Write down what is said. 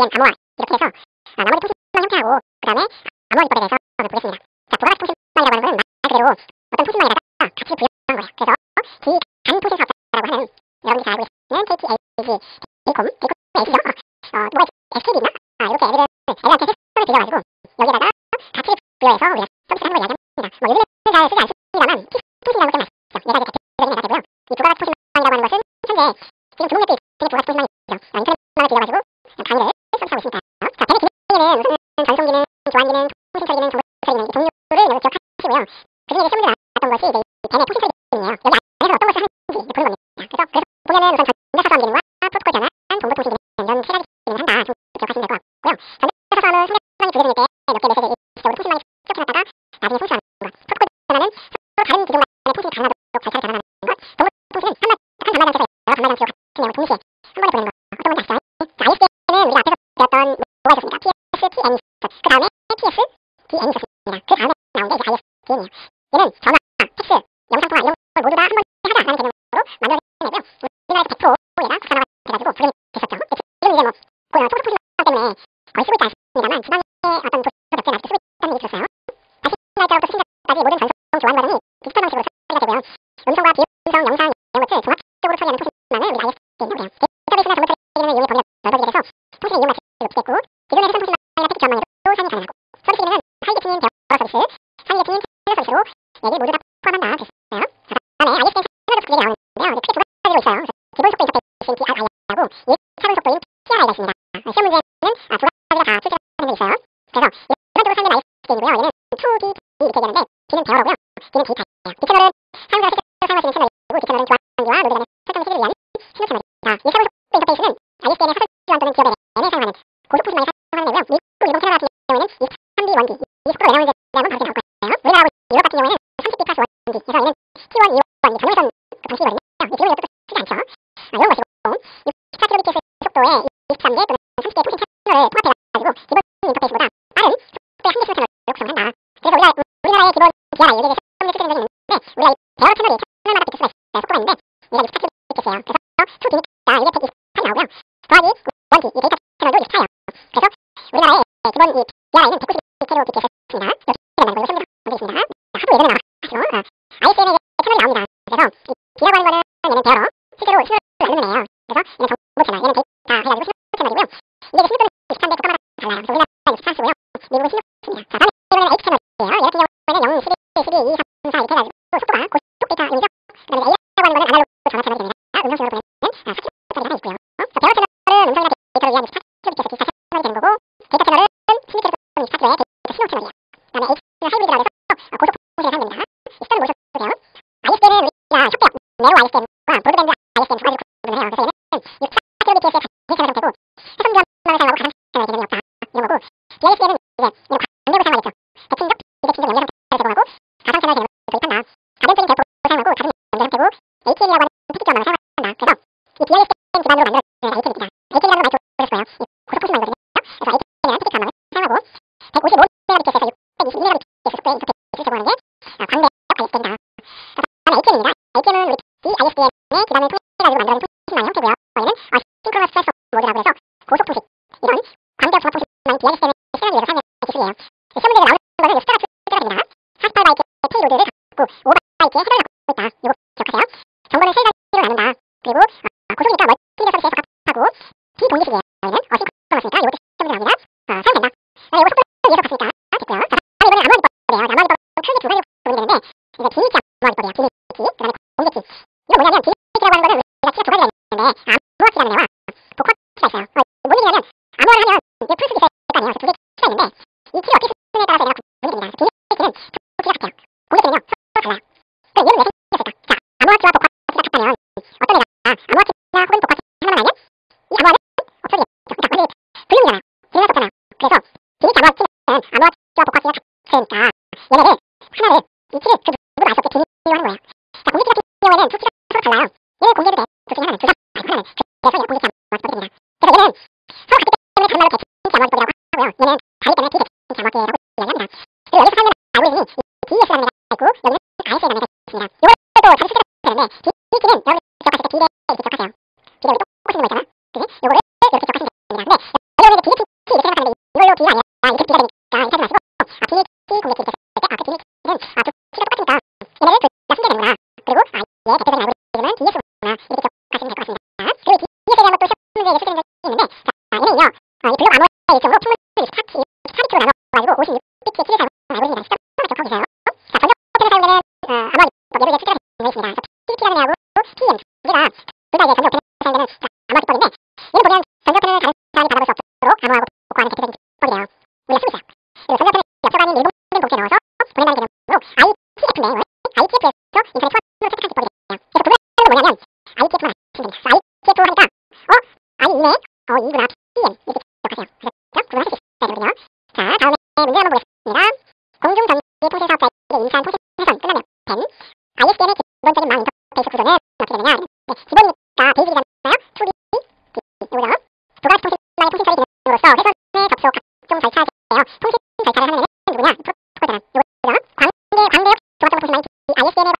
EM 암호화 이렇게 해서 아, 나머지 통신망 형태하고 그 다음에 암호화 기법에 대해서 보겠습니다. 자, 부가가치 통신망이라고 하는 것은 말 그대로 어떤 통신망에다가 가치를 부여한 거예요. 그래서 기간 통신 사업자라고 하는 여러분들이 잘 알고 계시는 KTAG, 데이콤, 데이콤 H죠. 어, 뭐가? SKB 있나? 아, 이렇게 애들은 애들한테 세션을 빌려가지고 여기다가 가치를 부여해서 우리가 서비스를 하는 걸 이야기합니다. 뭐 요즘은 잘 쓰지 않습니다만 통신이라는 것좀 아시죠? 얘가 이제 대표적인 나라고요. 이 부가가치 통신망이라고 하는 것은 현재 지금 주목력도 있는 부가가치 통신망이죠. 아, 인터넷망을 빌려가지고 그 다음에 PSDN이 있었습니다. 그 다음에 나온 게 이제 ISDN이에요. 얘는 전화, 팩스, 영상 통화 이런 걸 모두 다 한 번에 하자라는 개념으로 만들어내고요. 우리나라에서 100% 얘가 국산화가 돼가지고 붐이 됐었죠. 지금 이제 뭐 통신 때문에 거의 쓰고 있지 않습니다만 지방의 어떤 도시적들은 아직도 쓰고 있다는 얘기 들었어요. 다시 날짜부터 수신자까지 모든 전송 교환 과정이 기본 이 DRI는 192kbps 연결 상태고 ATM이라고 하는 패킷 교환망을 사용한다. 그래서 이 B-ISDN 기반으로 만들어진 ATM입니다. ATM이라는 말 들으셨을 거예요. 이 고속 통신망이거든요. 그래서 ATM이라는 패킷 교환망을 사용하고 155Mbps에서 621Mbps 속도의 인터페이스를 제공하는 게 아, 광대 ISDN이다. 다음에 ATM입니다. ATM은 우리 B-ISDN의 기반을 통해가지고 만들어진 통신망 형태고요. Asynchronous Transfer Mode라고 해서 고속 통신 이런 광대 종합 통신망 B-ISDN을 실현하기 위해서 사용하는 기술이에요. 시험 문제에 나오는 거는 숫자가 출제가 됩니다. 48바이트의 payload를 갖고 5바이트의 header를 갖고 있다. 이거 기억하세요. 정보는 세 가지로 나눈다. 그리고 아, 고속이니까 멀티미디어 서비스에 적합하고 비동기식이에요. 얘는 asynchronous니까 이것도 시험 문제 나옵니다. 아, 사용된다. 아, 이거 속도를 위해서 갔으니까 됐고요. 자, 다음 이번에 암호화기법이에요. 암호화기법 크게 두 가지로 구분이 되는데 이제 비밀키 암호화기법이에요. 비밀키, 그 다음에 공개키. 이거 뭐냐면 비밀키라고 하는 거는 우리가 키가 두 가지가 있는데 암호화키라는 애와 복호화키가 있어요. 어, 뭔 얘기냐면 암호화를 하면 이제 풀 수도 거 아니에요. 두개 키가 있는데 이 키를 어떻게 쓰느냐에 따라서 얘가 구분이 됩니다. 비니키는 두 키가 같아요. 공개키는요 서로 달라요. 그럼 얘는 왜 생겼을까? 자, 암호화키와 복화키가 같다면 어떤 애가 암호화키나 혹은 복화키 하나만 알면 이 암호화는 없어지겠죠. 그러니까 완전히 불능이잖아요. 기능할 수 없잖아요. 그래서 비니키 암호화키는 암호화키와 복화키가 같으니까 얘네를 하나를 이 키를 그 누구도 알 수 없게 비니키로 하는 거예요. 자, 공개키 같은 경우에는 두 키가 서로 달라요. 얘는 공개도 돼. 둘 중에 하나는 둘다 아니고 하나는 그래서 공개키 암호화기법이 됩니다. 그래서 얘는 서로 같기 때문에 다른 말로 대칭 암호화기법이라고 하고요. 얘는 다르기 때문에 비대칭 암호화기법이라고 이야기합니다. 그리고 여기서 설명 알고 있으니 DS라는 애가 있고 여기는 IS라는 애가 있습니다. 이것도 자주 출제가 되는데 음, 있구나 이렇게 기억하시면 될 것 같습니다. 그리고 뒤에서 한번 또 시험 문제 예측 문제 있는데 자 아, 얘는요 어, 이 글로 암호의 예측으로 풍문 64, 64kg 나눠가지고 56피트의 키를 사용하고 알고리즘이나 시점을 적어주세요. 자 전력 패를 사용되는 어, 암호 예측의 특별한 기능이 있습니다. PP라는 애하고 PM 둘다 이제 전력 패를 사용되는 암호 기법인데 얘를 보면 되냐? 프로토콜이랑 요거랑 광대 광대 혹시 좋았던 거 보시면 ISBN에